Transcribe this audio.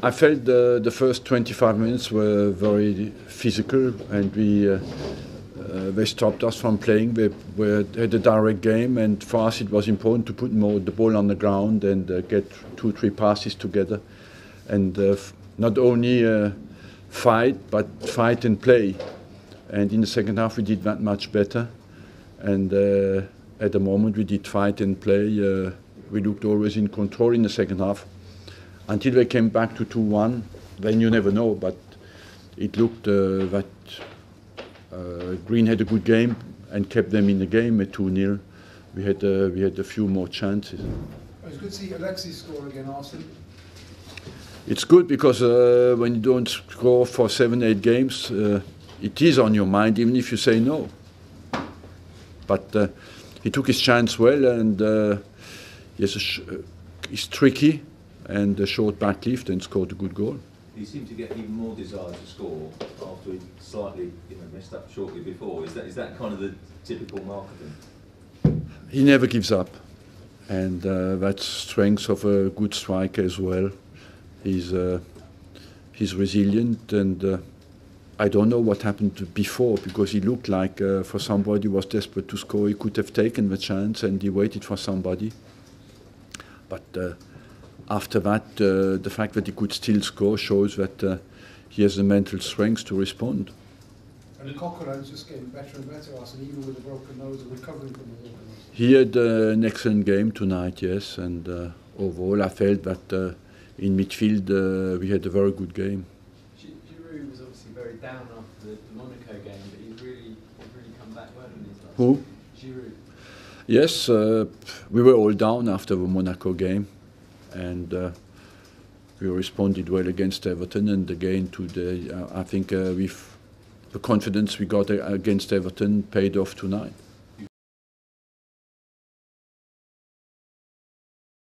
I felt the, the first 25 minutes were very physical and we uh, uh, they stopped us from playing. We, we, had a direct game, and for us it was important to put more the ball on the ground and uh, get two, three passes together, and uh, not only uh, fight but fight and play. And in the second half we did that much better, and uh, at the moment we did fight and play. Uh, we looked always in control in the second half until they came back to 2-1. Then you never know, but it looked that uh, Green had a good game and kept them in the game at 2 0. We had, uh, we had a few more chances. It's good to see Alexis score again, Arsene. It's good because uh, when you don't score for seven, eight games, uh, it is on your mind, even if you say no. But uh, he took his chance well, and uh, yes, he's tricky and a short back lift and scored a good goal he seemed to get even more desire to score after he slightly you know, messed up shortly before. Is that, is that kind of the typical mark of him? He never gives up, and uh, that's strength of a good striker as well. He's uh, he's resilient, and uh, I don't know what happened before because he looked like uh, for somebody who was desperate to score, he could have taken the chance and he waited for somebody, but uh, after that, uh, the fact that he could still score shows that uh, he has the mental strength to respond. And the Coquelin's just getting better and better, Arsene, even with a broken nose and recovering from a broken nose. He had uh, an excellent game tonight, yes, and uh, overall I felt that uh, in midfield uh, we had a very good game. Giroud was obviously very down after the, the Monaco game, but he's really, he's really come back well in his last Who? Giroud. Yes, we were all down after the Monaco game and uh, we responded well against Everton. And again, today, uh, I think uh, with the confidence we got against Everton paid off tonight.